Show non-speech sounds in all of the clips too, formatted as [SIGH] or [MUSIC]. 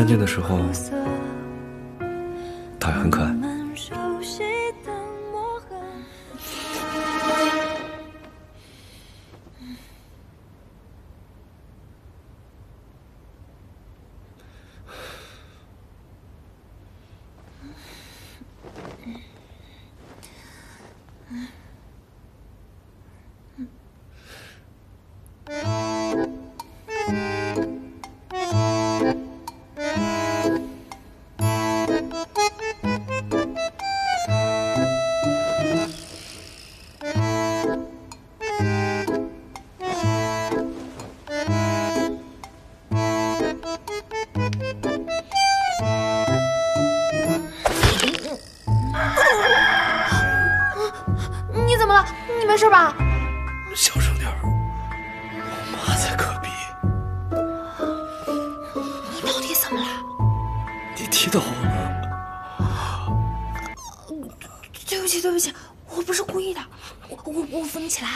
安静的时候，他还很可爱。你没事吧？小声点我妈在隔壁。你到底怎么了？你踢到我了对不起对不起我不是故意的我我我扶你起来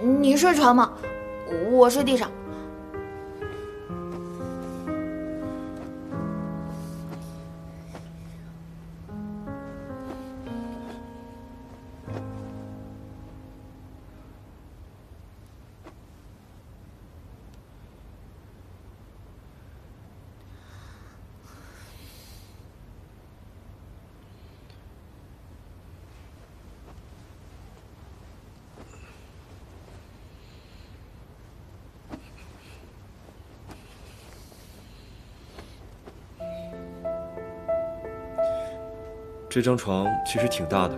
你睡床吗？我睡地上。这张床其实挺大的，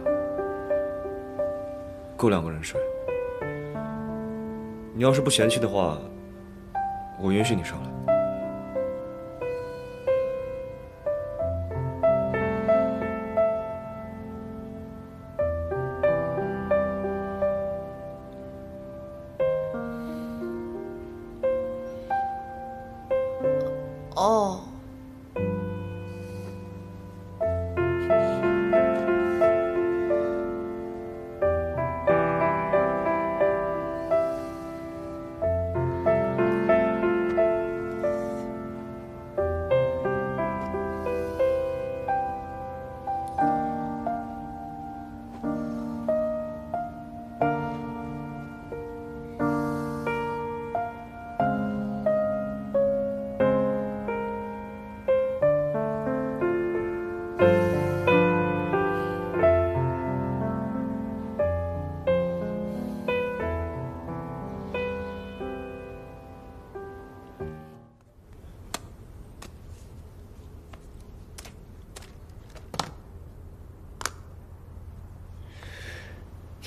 够两个人睡。你要是不嫌弃的话，我允许你上来。哦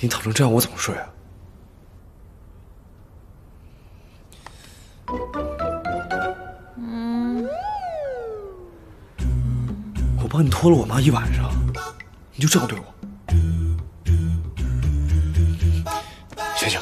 你躺成这样，我怎么睡啊？我帮你拖了我妈一晚上，你就这样对我？醒醒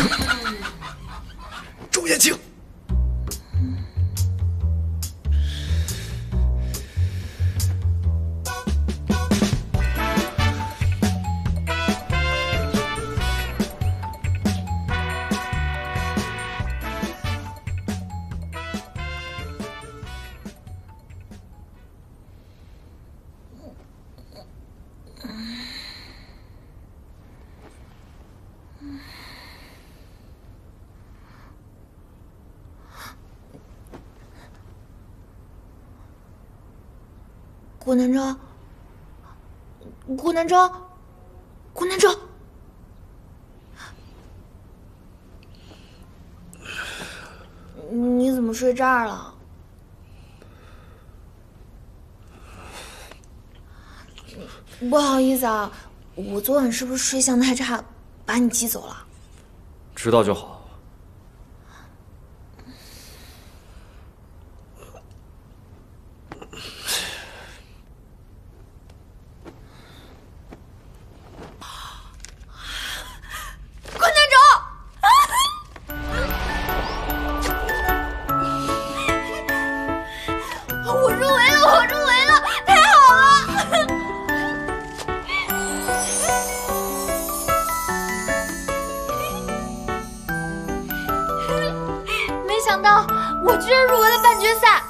Música [LAUGHS] 顾南征，顾南征，顾南征，你怎么睡这儿了？不好意思啊，我昨晚是不是睡相太差，把你挤走了？知道就好。决赛，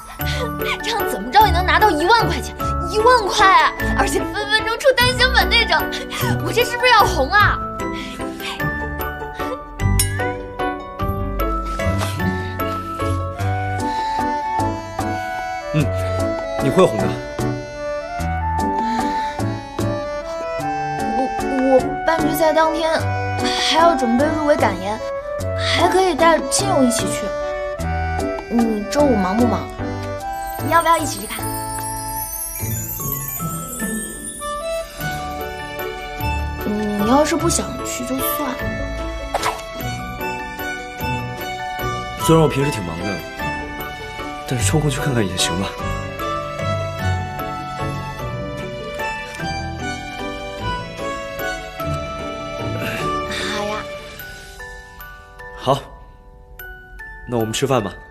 这样怎么着也能拿到一万块钱，一万块啊！而且分分钟出单行本那种，我这是不是要红啊？嗯你会红的。我我半决赛当天还要准备入围感言，还可以带亲友一起去。你周五忙不忙？你要不要一起去看？你要是不想去就算了。虽然我平时挺忙的，但是抽空去看看也行吧。好呀，好，那我们吃饭吧。嗯。